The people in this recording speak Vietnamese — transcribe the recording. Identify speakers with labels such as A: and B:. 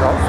A: đó